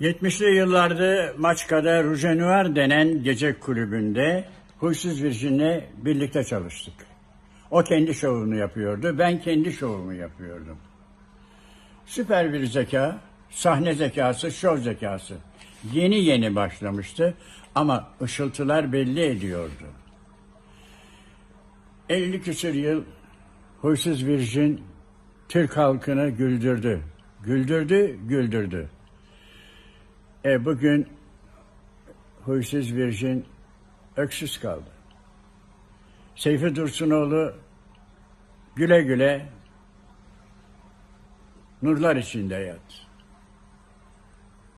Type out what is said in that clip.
70'li yıllarda Maçka'da Rujenuar denen gece kulübünde Huysuz Virgin'le birlikte çalıştık. O kendi şovunu yapıyordu, ben kendi şovumu yapıyordum. Süper bir zeka, sahne zekası, şov zekası. Yeni yeni başlamıştı ama ışıltılar belli ediyordu. 50 küsur yıl Huysuz Virgin Türk halkını güldürdü. Güldürdü, güldürdü. E bugün Huysuz Virgin öksüz kaldı. Seyfi Dursunoğlu güle güle nurlar içinde yat.